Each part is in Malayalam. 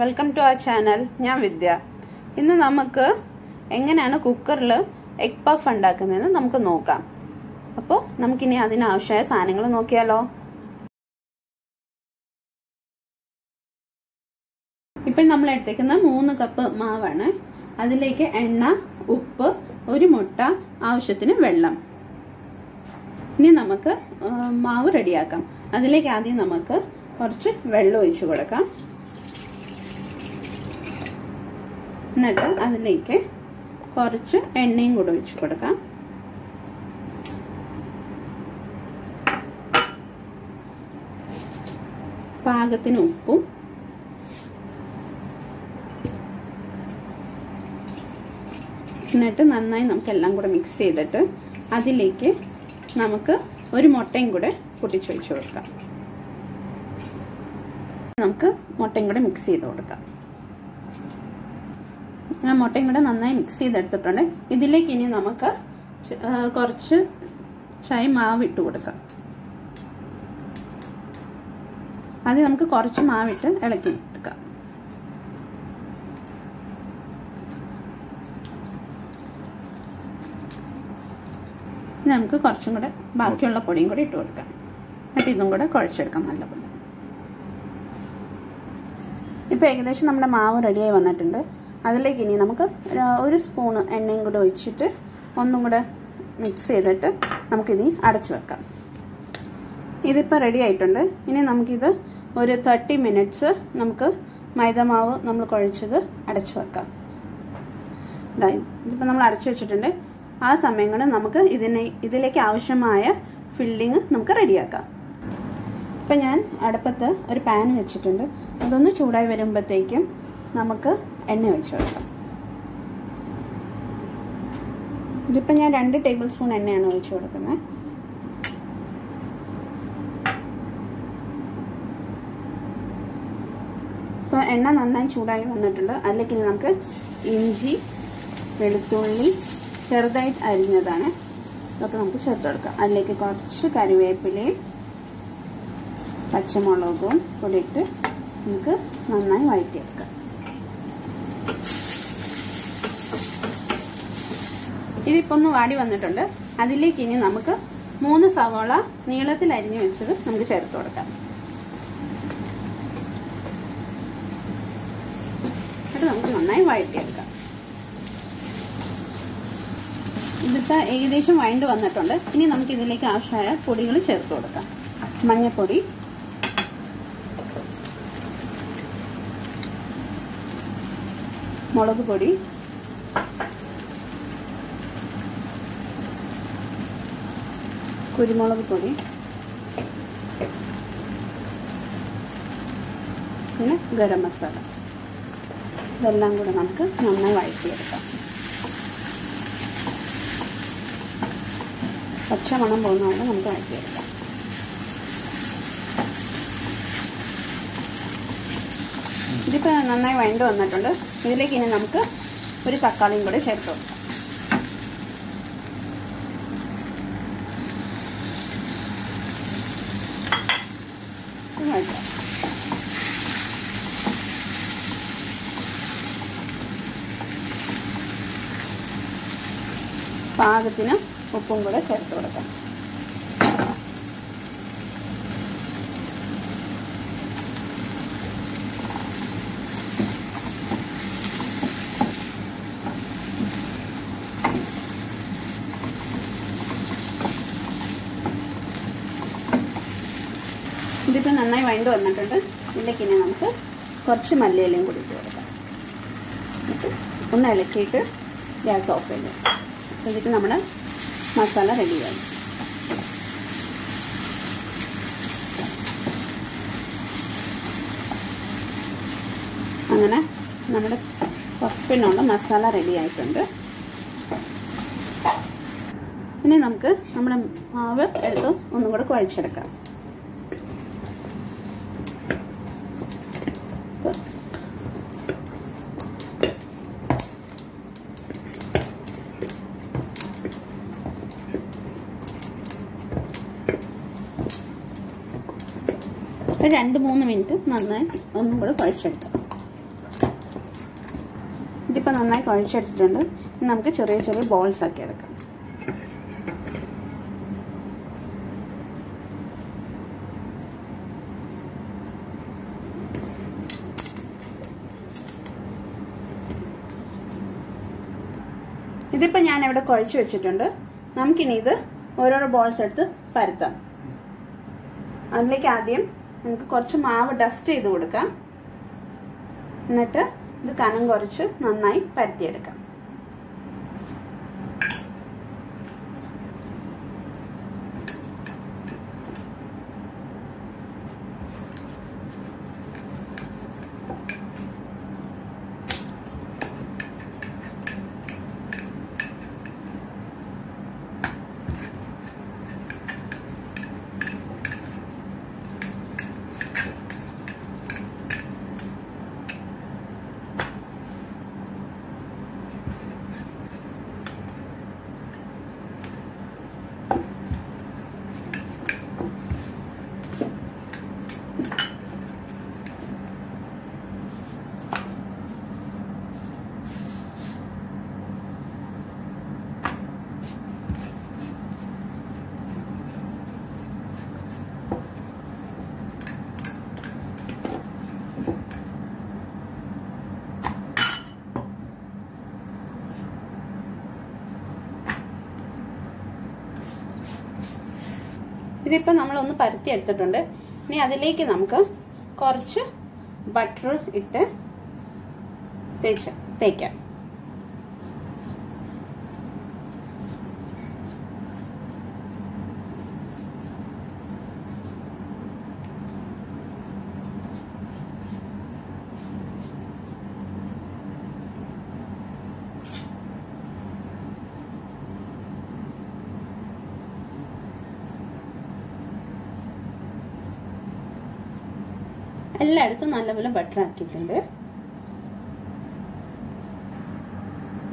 വെൽക്കം ടു ആ ചാനൽ ഞാൻ വിദ്യ. ഇന്ന് നമുക്ക് എങ്ങനെയാണ് കുക്കറിൽ എഗ് പഫ് ഉണ്ടാക്കുന്നതെന്ന് നമുക്ക് നോക്കാം. അപ്പോൾ നമുക്കിനി അതിനാവശ്യമായ സാധനങ്ങൾ നോക്കിയാലോ? ഇപ്പം നമ്മൾ എടുത്തേക്കുന്ന മൂന്ന് കപ്പ് മാവാണ്. അതിലേക്ക് എണ്ണ ഉപ്പ് ഒരു മുട്ട ആവശ്യത്തിന് വെള്ളം. ഇനി നമുക്ക് മാവ് റെഡിയാക്കാം അതിലേക്ക് ആദ്യം നമുക്ക് കുറച്ച് വെള്ളം ഒഴിച്ചു കൊടുക്കാം. എന്നിട്ട് അതിലേക്ക് കുറച്ച് എണ്ണയും കൂടെ ഒഴിച്ചു കൊടുക്കാം. പാകത്തിന് ഉപ്പും എന്നിട്ട് നന്നായി നമുക്ക് എല്ലാം കൂടെ മിക്സ് ചെയ്തിട്ട് അതിലേക്ക് നമുക്ക് ഒരു മുട്ടയും കൂടെ പൊട്ടിച്ചൊഴിച്ച് കൊടുക്കാം. നമുക്ക് മുട്ടയും കൂടെ മിക്സ് ചെയ്ത് കൊടുക്കാം. ഞാൻ മുട്ടയും കൂടെ നന്നായി മിക്സ് ചെയ്തെടുത്തിട്ടുണ്ട്. ഇതിലേക്ക് ഇനി നമുക്ക് കുറച്ച് ചായ മാവ് ഇട്ട് കൊടുക്കാം. ആദ്യം നമുക്ക് കുറച്ച് മാവിട്ട് ഇളക്കി എടുക്കാം. നമുക്ക് കുറച്ചും കൂടെ ബാക്കിയുള്ള പൊടിയും കൂടി ഇട്ട് കൊടുക്കാം. എന്നിട്ട് ഇതും കൂടെ കുഴച്ചെടുക്കാം നല്ലപോലെ. ഇപ്പോൾ ഏകദേശം നമ്മുടെ മാവ് റെഡിയായി വന്നിട്ടുണ്ട്. അതിലേക്ക് ഇനി നമുക്ക് ഒരു സ്പൂണ് എണ്ണയും കൂടെ ഒഴിച്ചിട്ട് ഒന്നും കൂടെ മിക്സ് ചെയ്തിട്ട് നമുക്കിനി അടച്ചു വെക്കാം. ഇതിപ്പോൾ റെഡി ആയിട്ടുണ്ട്. ഇനി നമുക്കിത് ഒരു തേർട്ടി മിനിറ്റ്സ് നമുക്ക് മൈദമാവ് നമ്മൾ കുഴച്ചത് അടച്ചു വെക്കാം. ഇതിപ്പോൾ നമ്മൾ അടച്ചു വെച്ചിട്ടുണ്ട്. ആ സമയം കൊണ്ട് നമുക്ക് ഇതിനെ ഇതിലേക്ക് ആവശ്യമായ ഫില്ലിങ് നമുക്ക് റെഡിയാക്കാം ഇപ്പം ഞാൻ അടുപ്പത്ത് ഒരു പാൻ വെച്ചിട്ടുണ്ട്. അതൊന്ന് ചൂടായി വരുമ്പോഴത്തേക്കും നമുക്ക് എണ്ണ ഒഴിച്ചു കൊടുക്കാം. ഇതിപ്പോൾ ഞാൻ രണ്ട് ടേബിൾ സ്പൂൺ എണ്ണയാണ് ഒഴിച്ചു കൊടുക്കുന്നത്. ഇപ്പോൾ എണ്ണ നന്നായി ചൂടായി വന്നിട്ടുണ്ട്. അതിലേക്ക് നമുക്ക് ഇഞ്ചി വെളുത്തുള്ളി ചെറുതായിട്ട് അരിഞ്ഞതാണ്. ഇതൊക്കെ നമുക്ക് ചേർത്ത് കൊടുക്കാം. അതിലേക്ക് കുറച്ച് കറിവേപ്പിലയും പച്ചമുളകും കൂടി ഇട്ട് നമുക്ക് നന്നായി വഴറ്റിയെടുക്കാം. ഇതിപ്പോൾ ഒന്ന് വാടി വന്നിട്ടുണ്ട്. അതിലേക്ക് ഇനി നമുക്ക് മൂന്ന് സവോള നീളത്തിൽ അരിഞ്ഞു വെച്ചത് നമുക്ക് ചേർത്ത് കൊടുക്കാം. എന്നിട്ട് നമുക്ക് നന്നായി വഴറ്റിയെടുക്കാം. ഇതിപ്പോൾ ഏകദേശം വഴണ്ട് വന്നിട്ടുണ്ട്. ഇനി നമുക്ക് ഇതിലേക്ക് ആവശ്യമായ പൊടികൾ ചേർത്ത് കൊടുക്കാം. മഞ്ഞൾപ്പൊടി മുളക് പൊടി. കുരുമുളക് പൊടി. പിന്നെ ഗരം മസാല. ഇതെല്ലാം കൂടെ നമുക്ക് നന്നായി വഴറ്റിയെടുക്കാം. പച്ചമണം പോകുന്നതുകൊണ്ട് നമുക്ക് വഴറ്റിയെടുക്കാം. ഇതിപ്പോൾ നന്നായി വഴണ്ട് വന്നിട്ടുണ്ട്. ഇതിലേക്ക് ഇനി നമുക്ക് ഒരു തക്കാളിയും കൂടെ ചേർത്ത് കൊടുക്കാം. പാകത്തിന് ഉപ്പും കൂടെ ചേർത്ത് കൊടുക്കാം. ഇതിപ്പോൾ നന്നായി വഴണ്ട് വന്നിട്ടുണ്ട്. ഇതിലേക്ക് ഇനി നമുക്ക് കുറച്ച് മല്ലിയിലയും കൂടി ഇട്ട് കൊടുക്കാം. ഒന്ന് ഇളക്കിയിട്ട് ഗ്യാസ് ഓഫ് ചെയ്ത് ഇതിലേക്ക് നമ്മുടെ മസാല റെഡിയായി അങ്ങനെ നമ്മുടെ പഫിനുള്ള മസാല റെഡി ആയിട്ടുണ്ട്. ഇനി നമുക്ക് നമ്മുടെ മാവ് എടുത്ത് ഒന്നും കൂടെ കുഴച്ചെടുക്കാം. ഒരു രണ്ട് മൂന്ന് മിനിറ്റ് നന്നായി ഒന്നും കൂടെ കുഴച്ചെടുക്കാം. ഇതിപ്പോൾ നന്നായി കുഴച്ചെടുത്തിട്ടുണ്ട്. നമുക്ക് ചെറിയ ചെറിയ ബോൾസ് ആക്കി എടുക്കാം. ഇതിപ്പോൾ ഞാൻ ഇവിടെ കുഴച്ച് വെച്ചിട്ടുണ്ട്. നമുക്കിനി ഇത് ഓരോരോ ബോൾസ് എടുത്ത് പരത്താം. അതിലേക്ക് ആദ്യം നമുക്ക് കുറച്ച് മാവ് ഡസ്റ്റ് ചെയ്ത് കൊടുക്കാം. എന്നിട്ട് ഇത് കനം കുറച്ച് നന്നായി പരത്തിയെടുക്കാം. ഇതിപ്പോൾ നമ്മളൊന്ന് പരത്തി എടുത്തിട്ടുണ്ട് ഇനി അതിലേക്ക് നമുക്ക് കുറച്ച് ബട്ടർ ഇട്ട് തേച്ച് തേക്കാം. എല്ലായിടത്തും നല്ലപോലെ ബട്ടർ ആക്കിയിട്ടുണ്ട്.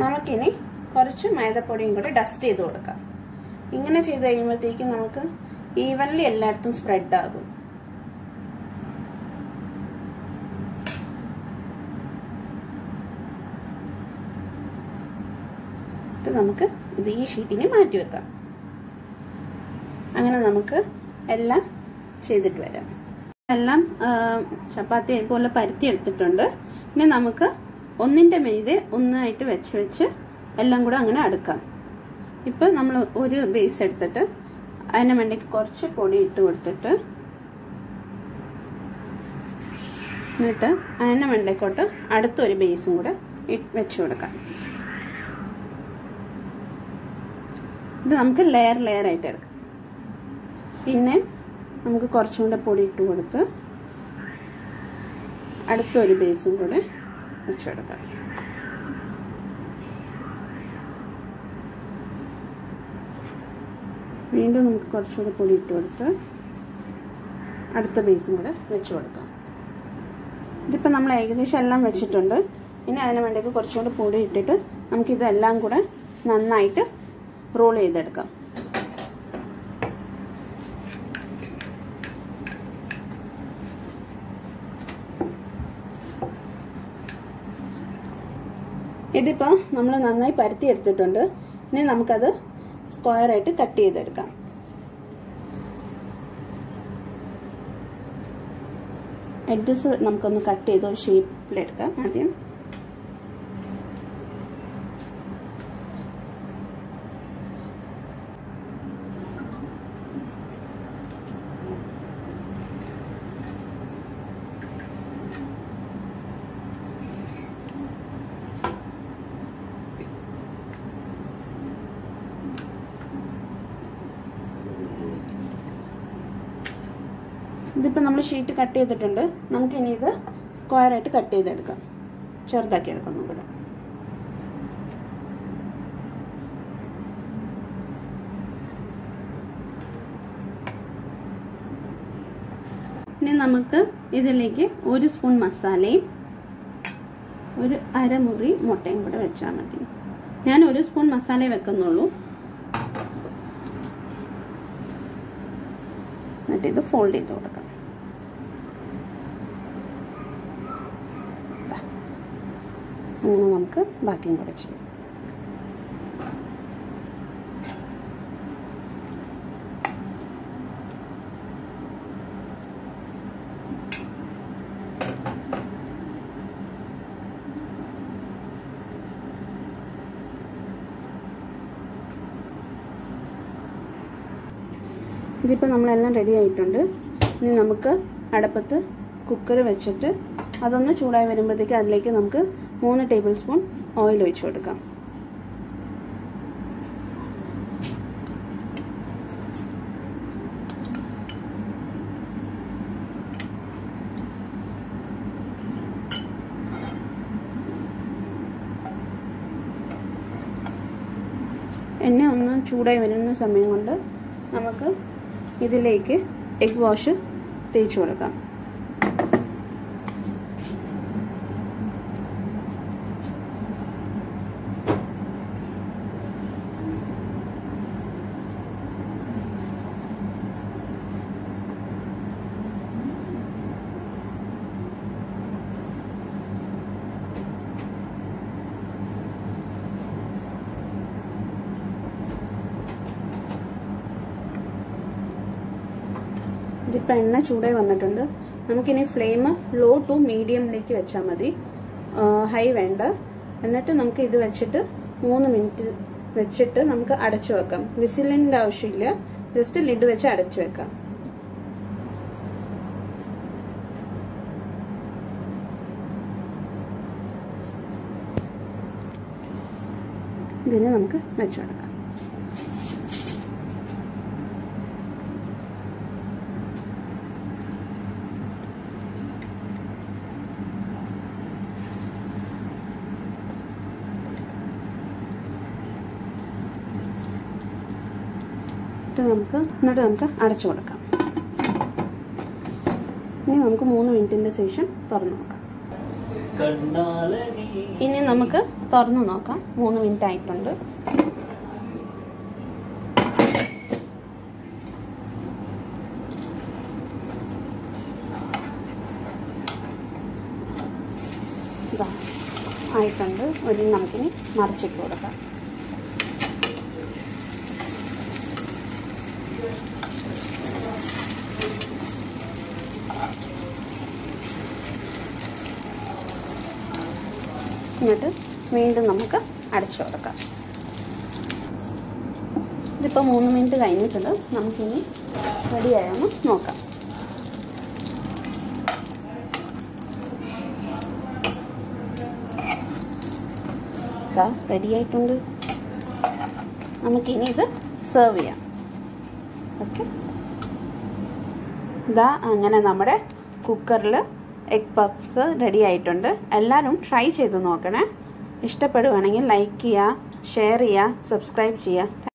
നമുക്കിനി കുറച്ച് മൈദപ്പൊടിയും കൂടി ഡസ്റ്റ് ചെയ്ത് കൊടുക്കാം. ഇങ്ങനെ ചെയ്ത് കഴിയുമ്പോഴത്തേക്കും നമുക്ക് ഈവൻലി എല്ലായിടത്തും സ്പ്രെഡ് ആകും. നമുക്ക് ഇത് ഈ ഷീറ്റിന് മാറ്റി വെക്കാം. അങ്ങനെ നമുക്ക് എല്ലാം ചെയ്തിട്ട് വരാം. എല്ലാം ചപ്പാത്തി അതുപോലെ പരുത്തി എടുത്തിട്ടുണ്ട്. ഇനി നമുക്ക് ഒന്നിന്റെ മീതെ ഒന്നായിട്ട് വെച്ച് വെച്ച് എല്ലാം കൂടെ അങ്ങനെ അടുക്കാം. ഇപ്പം നമ്മൾ ഒരു ബേസ് എടുത്തിട്ട് അതിന് വേണ്ടിക്ക് കുറച്ച് പൊടി ഇട്ട് കൊടുത്തിട്ട് എന്നിട്ട് അതിന് വേണ്ടേക്കോട്ട് അടുത്തൊരു ബേസും കൂടെ വെച്ച് കൊടുക്കാം. ഇത് നമുക്ക് ലെയർ ലെയർ ആയിട്ട് എടുക്കാം. പിന്നെ നമുക്ക് കുറച്ചും കൂടെ പൊടി ഇട്ട് കൊടുത്ത് അടുത്തൊരു ബേസും കൂടെ വെച്ചെടുക്കാം വീണ്ടും നമുക്ക് കുറച്ചുകൂടെ പൊടി ഇട്ട് കൊടുത്ത് അടുത്ത ബേസും കൂടെ വെച്ച് കൊടുക്കാം. ഇതിപ്പോൾ നമ്മൾ ഏകദേശം എല്ലാം വെച്ചിട്ടുണ്ട്. ഇനി അതിന് വേണ്ടിയിട്ട് കുറച്ചും കൂടെ പൊടി ഇട്ടിട്ട് നമുക്കിതെല്ലാം കൂടെ നന്നായിട്ട് റോൾ ചെയ്തെടുക്കാം. ഇതിപ്പോൾ നമ്മൾ നന്നായി പരത്തി എടുത്തിട്ടുണ്ട്. ഇനി നമുക്കത് സ്ക്വയർ ആയിട്ട് കട്ട് ചെയ്തെടുക്കാം. എഡ്ജസ് നമുക്കൊന്ന് കട്ട് ചെയ്ത് ഷേപ്പിലെടുക്കാം ആദ്യം. ഇതിപ്പോൾ നമ്മൾ ഷീറ്റ് കട്ട് ചെയ്തിട്ടുണ്ട്. നമുക്കിനി ഇത് സ്ക്വയർ ആയിട്ട് കട്ട് ചെയ്തെടുക്കാം. ചെറുതാക്കി എടുക്കാം നമുക്ക് ഇനി നമുക്ക് ഇതിലേക്ക് ഒരു സ്പൂൺ മസാലയും ഒരു അരമുറി മുട്ടയും കൂടെ വെച്ചാൽ മതി. ഞാൻ ഒരു സ്പൂൺ മസാല വെക്കുന്നുള്ളൂ. എന്നിട്ട് ഇത് ഫോൾഡ് ചെയ്ത് കൊടുക്കാം. അങ്ങനെ നമുക്ക് ബാക്കിയും കൂടെ ചെയ്യാം. ഇതിപ്പോൾ നമ്മളെല്ലാം റെഡി ആയിട്ടുണ്ട്. ഇനി നമുക്ക് അടപ്പത്ത് കുക്കർ വെച്ചിട്ട് അതൊന്ന് ചൂടായി വരുമ്പോഴത്തേക്ക് അതിലേക്ക് നമുക്ക് മൂന്ന് ടേബിൾ സ്പൂൺ ഓയിൽ ഒഴിച്ചു കൊടുക്കാം. എന്നെ ഒന്ന് ചൂടായി വരുന്ന സമയം കൊണ്ട് നമുക്ക് ഇതിലേക്ക് എഗ് വാഷ് തേച്ച് കൊടുക്കാം. ഇതിപ്പോൾ എണ്ണ ചൂടായി വന്നിട്ടുണ്ട്. നമുക്കിനി ഫ്ലെയിം ലോ ടു മീഡിയമിലേക്ക് വെച്ചാൽ മതി. ഹൈ വേണ്ട. എന്നിട്ട് നമുക്ക് ഇത് വെച്ചിട്ട് മൂന്ന് മിനിറ്റ് വെച്ചിട്ട് നമുക്ക് അടച്ചു വെക്കാം. വിസിലിന്റെ ആവശ്യമില്ല. ജസ്റ്റ് ലിഡ് വെച്ച് അടച്ചു വെക്കാം. ഇതിനെ നമുക്ക് വെച്ചു കൊടുക്കാം എന്നിട്ട് നമുക്ക് എന്നിട്ട് നമുക്ക് അടച്ചു കൊടുക്കാം. ഇനി നമുക്ക് മൂന്ന് മിനിറ്റിന്റെ ശേഷം തുറന്നു നോക്കാം. ഇനി നമുക്ക് തുറന്നു നോക്കാം. മൂന്ന് മിനിറ്റ് ആയിട്ടുണ്ട്. ആയിട്ടുണ്ട്. ഒരു നമുക്കിനി മറിച്ചിട്ട് കൊടുക്കാം. എന്നിട്ട് വീണ്ടും നമുക്ക് അടച്ചു കൊടുക്കാം. ഇതിപ്പോൾ മൂന്ന് മിനിറ്റ് കഴിഞ്ഞിട്ടുണ്ട്. നമുക്കിനി റെഡിയായെന്ന് നോക്കാം. റെഡി ആയിട്ടുണ്ട് നമുക്കിനി ഇത് സെർവ് ചെയ്യാം. ഓക്കെ. ഇതാ അങ്ങനെ നമ്മുടെ കുക്കറിൽ എഗ് പഫ്സ് റെഡി ആയിട്ടുണ്ട്. എല്ലാവരും ട്രൈ ചെയ്ത് നോക്കണേ. ഇഷ്ടപ്പെടുവാണെങ്കിൽ ലൈക്ക് ചെയ്യുക ഷെയർ ചെയ്യുക സബ്സ്ക്രൈബ് ചെയ്യുക.